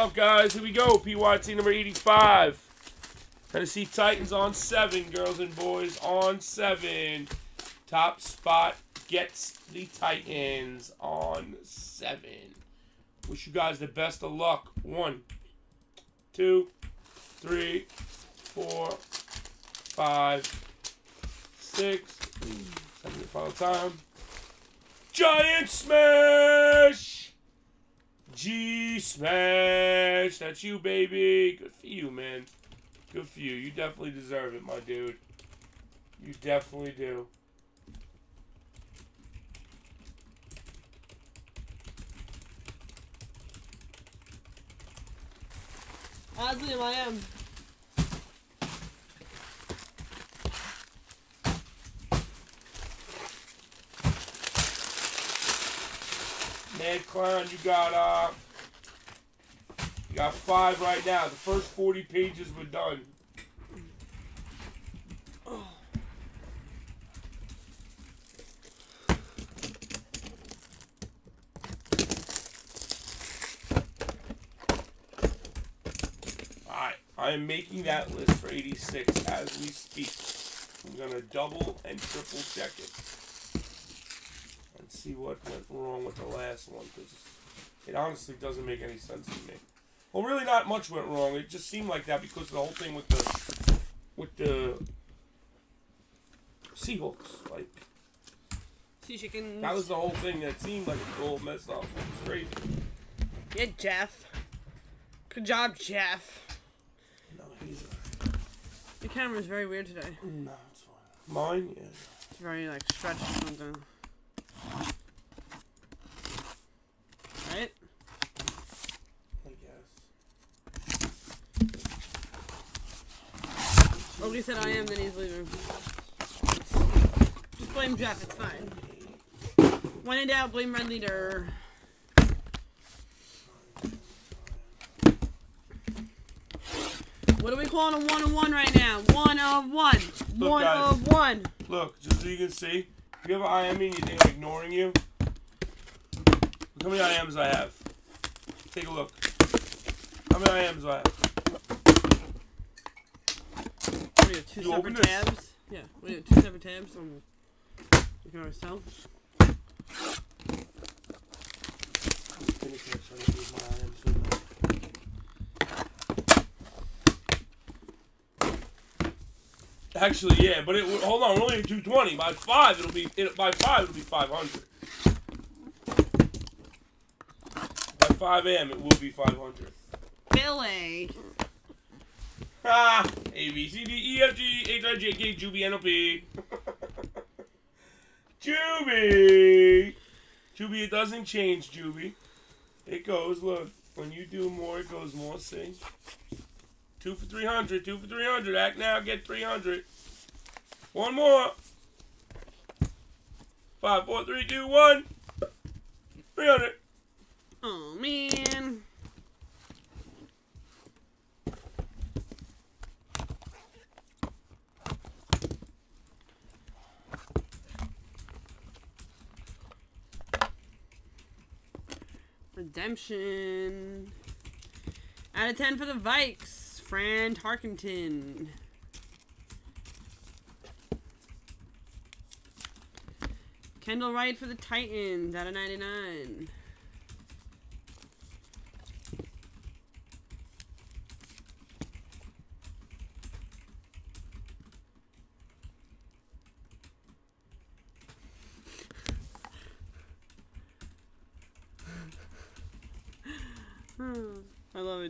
up, guys? Here we go. PYT number 85. Tennessee Titans on seven, girls and boys on seven. Top spot gets the Titans on seven. Wish you guys the best of luck. One, two, three, four, five, six, seven, final time. Giant Smash! G Smash! That's you, baby. Good for you, man. Good for you. You definitely deserve it, my dude. You definitely do. Oddly, I am. Mad Clown, you got uh you got five right now. The first forty pages were done. Alright, I am making that list for 86 as we speak. I'm gonna double and triple check it see what went wrong with the last one because it honestly doesn't make any sense to me. Well, really, not much went wrong. It just seemed like that because of the whole thing with the with the Seahawks. Like chickens. that was the whole thing that seemed like it was all messed up. It was crazy. Yeah, Jeff. Good job, Jeff. No, he's The camera's very weird today. no, it's fine. Mine, yeah. It's very like stretched or something. Right? I guess. Oh, he said I am, then he's leaving. Just blame Jeff, it's fine. When in doubt, blame Red Leader. What are we calling a one of one right now? One of one. Look, one guys. of one. Look, just so you can see, if you have an IM and you think I'm ignoring you, look how many IMs I have. Take a look. How many IMs I have? We have two You open separate this? tabs. Yeah, we have two separate tabs. So you can always tell. Finish it, so I don't lose my IMs so much. Actually, yeah, but it hold on, we're only at 220. By five, it'll be it, by five, it'll be 500. By 5 a.m., it will be 500. Billy. Ah, A B C D E F G H I J K Juby N O P. Juby, Juby, it doesn't change, Juby. It goes. Look, when you do more, it goes more. See, two for three hundred. Two for three hundred. Act now, get three hundred. One more. Five, four, three, two, one. Three hundred. Oh man. Redemption. Out of 10 for the Vikes. Fran Tarkenton. Kendall Wright for the Titans. Out of 99.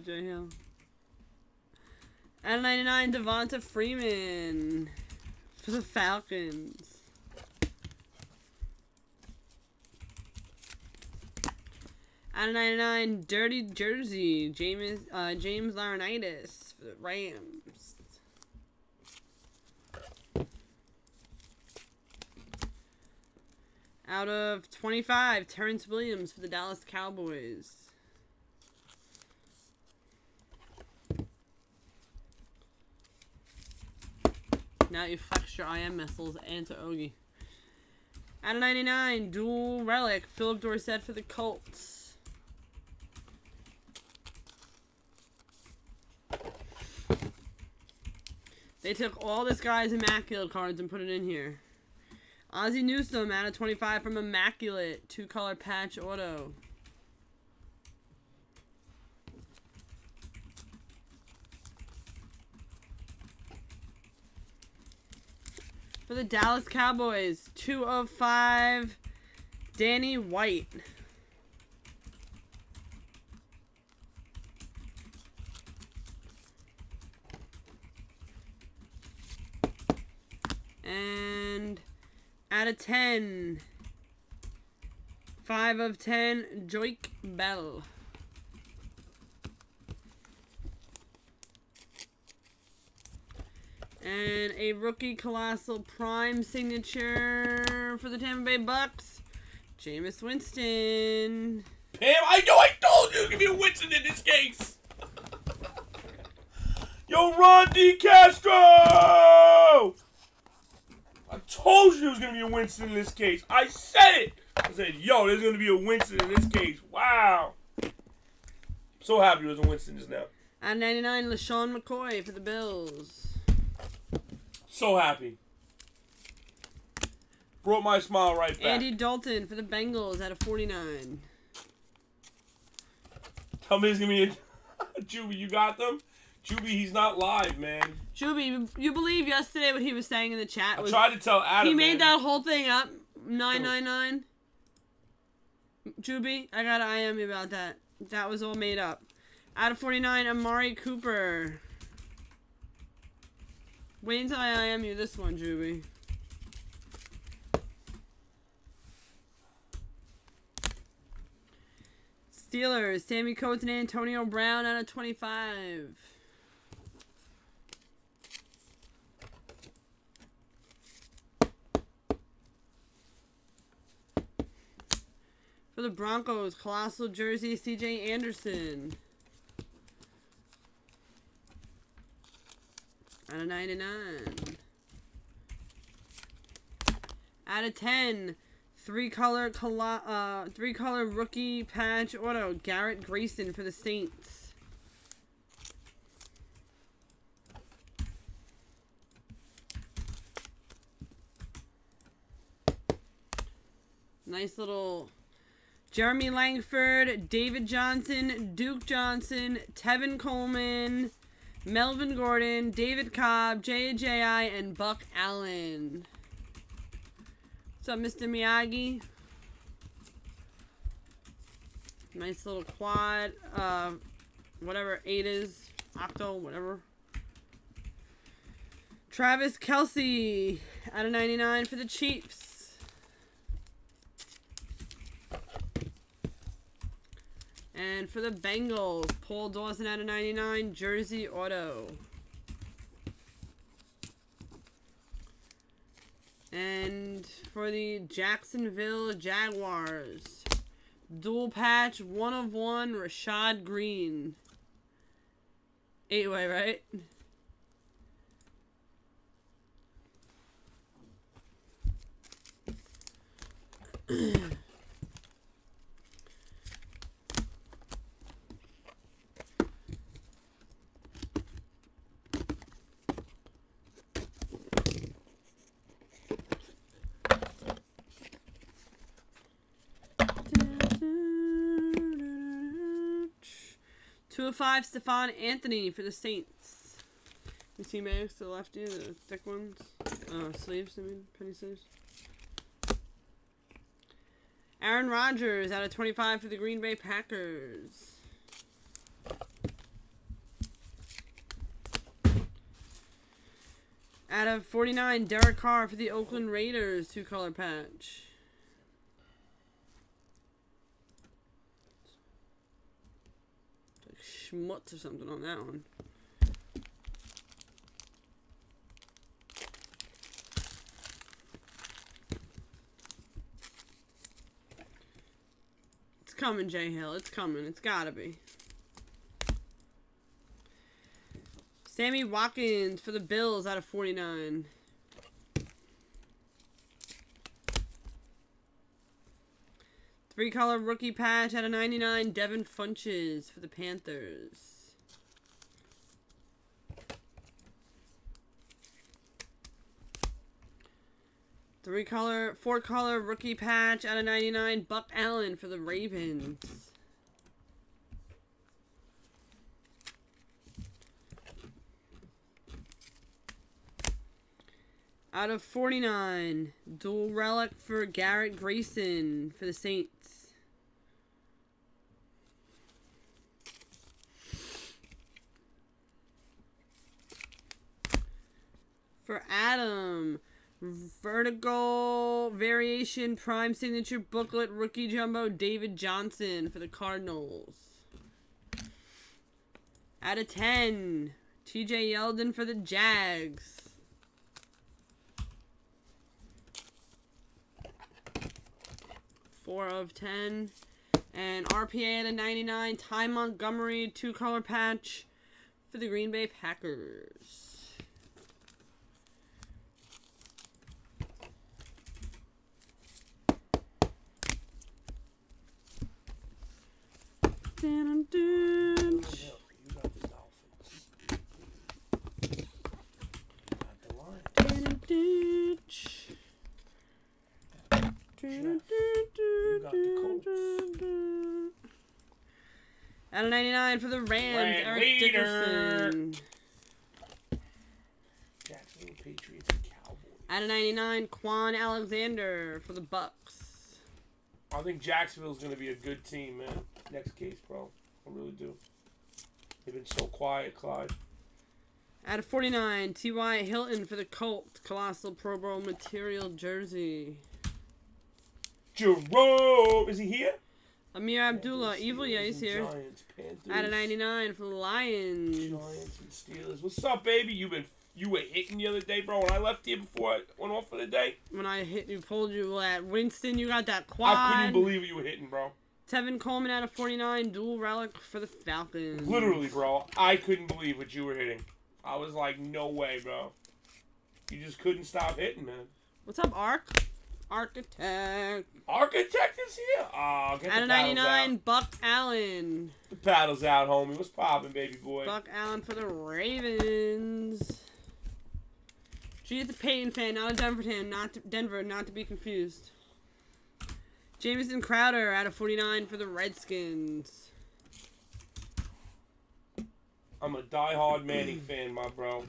Jay Hill. At 99, Devonta Freeman for the Falcons. At 99, Dirty Jersey, James uh, James Laurinaitis for the Rams. Out of 25, Terrance Williams for the Dallas Cowboys. Now you flex your IM missiles into Ogi. Out of 99, dual relic, Phillip Dorsett for the Colts. They took all this guy's Immaculate cards and put it in here. Ozzie Newsome out of 25 from Immaculate. Two-color patch auto. For the Dallas Cowboys, two of five, Danny White. And out of 10, 5 of 10, Joique Bell. And a rookie colossal prime signature for the Tampa Bay Bucks, Jameis Winston. Pam, I know I told you to give me a Winston in this case. Yo, Ron D. Castro! I told you there was going to be a Winston in this case. I said it. I said, yo, there's going to be a Winston in this case. Wow. So happy there's a Winston just now. At 99, LeSean McCoy for the Bills. So happy. Brought my smile right back. Andy Dalton for the Bengals at a 49. Tell me it's going to be a... Juby, you got them? Juby, he's not live, man. Juby, you believe yesterday what he was saying in the chat I tried to tell Adam. he made man. that whole thing up. 999. Juby, I gotta IM you about that. That was all made up. Out of 49, Amari Cooper. Wait until I am you this one, Juby. Steelers, Sammie Coates and Antonio Brown out of 25. For the Broncos, Colossal Jersey, CJ Anderson. Out of 99. Out of 10. Three color colo- uh three color rookie patch auto. Garrett Grayson for the Saints. Nice little Jeremy Langford, David Johnson, Duke Johnson, Tevin Coleman, Melvin Gordon, David Cobb, Jay Ajayi, and Buck Allen. What's up, Mr. Miyagi? Nice little quad, uh, whatever eight is, octo, whatever. Travis Kelce out of 99 for the Chiefs. And for the Bengals, Paul Dawson out of 99, Jersey Auto. And for the Jacksonville Jaguars, dual patch, one of one, Rashad Greene. Eight way, right? Two of five, Stephone Anthony for the Saints. You see Max the lefty, the thick ones? Uh, sleeves, I mean, penny sleeves. Aaron Rodgers out of 25 for the Green Bay Packers. Out of 49, Derek Carr for the Oakland Raiders, two color patch. Like schmutz or something on that one. It's coming, Jay Hill. It's coming. It's gotta be. Sammy Watkins for the Bills out of 49. Three color rookie patch out of 99. Devin Funchess for the Panthers. Three color, four color rookie patch out of 99. Buck Allen for the Ravens. Out of 49, dual relic for Garrett Grayson for the Saints. For Adam, vertical variation prime signature booklet rookie jumbo David Johnson for the Cardinals. Out of 10, TJ Yeldon for the Jags. Four of ten. And RPA at a 99. Ty Montgomery, two color patch for the Green Bay Packers. Dun, dun, dun. You got the Dolphins. Got the Lions. Dun, dun, dun. Dun, dun, got the Colts. Dun, dun. Out of 99 for the Rams, Red Eric leader. Dickerson. Jacksonville Patriots and Cowboys. Out of 99, Kwon Alexander for the Bucks. I think Jacksonville's going to be a good team, man. Next case, bro. I really do. They've been so quiet, Clyde. Out of 49, T.Y. Hilton for the Colts, Colossal Pro Bowl material jersey. Jerome, is he here? Ameer Abdullah, Evil, yeah, he's here. Giants, Panthers, Out of 99 for the Lions. Giants and Steelers. What's up, baby? You been you were hitting the other day, bro. When I left here before I went off for the day, When I hit you, pulled you at Winston, you got that quad. I couldn't believe you were hitting, bro. Tevin Coleman out of 49, dual relic for the Falcons. Literally, bro. I couldn't believe what you were hitting. I was like, no way, bro. You just couldn't stop hitting, man. What's up, Arc? Architect. Architect is here. Oh, get the Out of 99, out. Buck Allen. The paddles out, homie. What's poppin', baby boy? Buck Allen for the Ravens. She's a Peyton fan, not a Denver fan, not to, Denver, not to be confused. Jamison Crowder out of 49 for the Redskins. I'm a diehard Manning fan, my bro.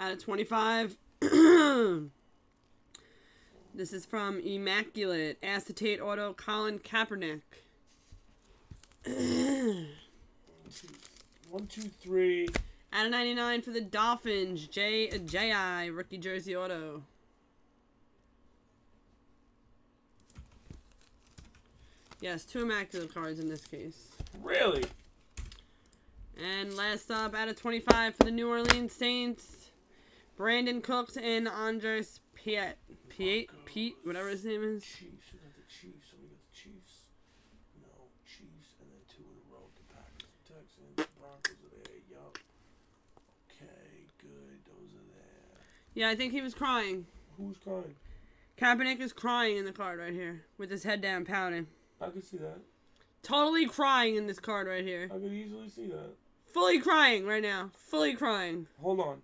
Out of 25. this is from Immaculate Acetate Auto Colin Kaepernick. One, two, three. Out of 99 for the Dolphins, Jay Ajayi rookie jersey auto. Yes, two immaculate cards in this case. Really? And last up, out of 25 for the New Orleans Saints, Brandin Cooks and Andres Piet. Piet? Oh, Pete? Whatever his name is. Chiefs. We got the Chiefs. So we got the Chiefs. No, Chiefs, and then two in a row. The Packers, the Texans, the Broncos are there. Yup. Okay, good. Those are there. Yeah, I think he was crying. Who's crying? Kaepernick is crying in the card right here, with his head down, pouting. I can see that. Totally crying in this card right here. I could easily see that. Fully crying right now. Fully crying. Hold on.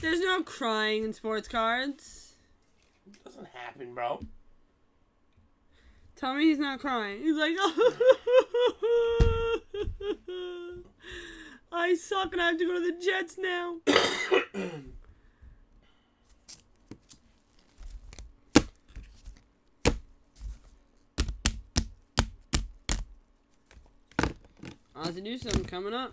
There's no crying in sports cards. It doesn't happen, bro. Tell me he's not crying. He's like, I suck and I have to go to the Jets now. Ozzie Newsome coming up.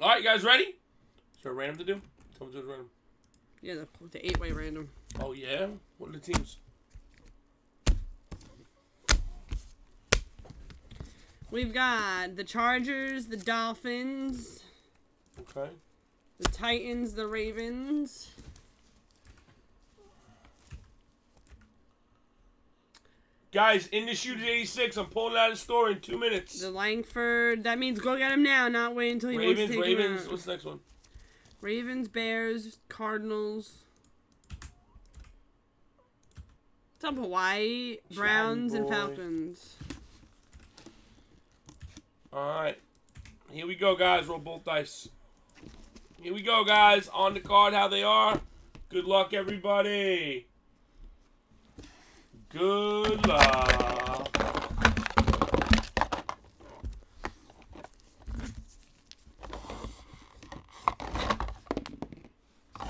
All right, you guys ready? Is there a random to do? Tell me to do random. Yeah, the, the eight way random. Oh yeah. What are the teams? We've got the Chargers, the Dolphins, Okay. the Titans, the Ravens, Guys, in the shoot at 86. I'm pulling out of the store in two minutes. the Langford. That means go get him now, not wait until he Ravens, wants to take him Ravens. out. What's the next one? Ravens, Bears, Cardinals. Up, Hawaii? Browns and. Falcons. All right. Here we go, guys. Roll both dice. Here we go, guys. On the card, how they are. Good luck, everybody. Good luck.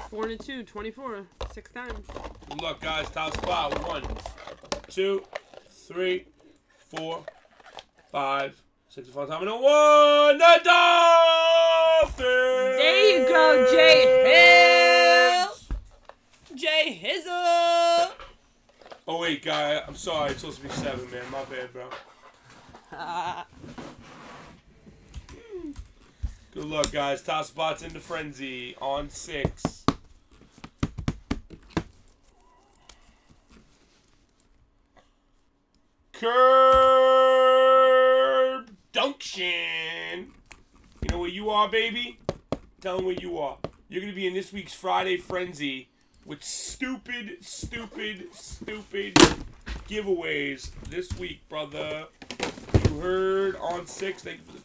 Four and a two, 24. Six times. Good luck, guys. Top spot. One, two, three, four, five, six, five, time, and a one. The Dolphins! There you go, Jay Hill. Jay Hizzle. Oh, wait, guy. I'm sorry. It's supposed to be seven, man. My bad, bro. Good luck, guys. Top spots into frenzy on six. Curb Dunction. You know where you are, baby? Tell them where you are. You're going to be in this week's Friday Frenzy with stupid, stupid, stupid giveaways this week, brother. You heard on six. Thank you for the.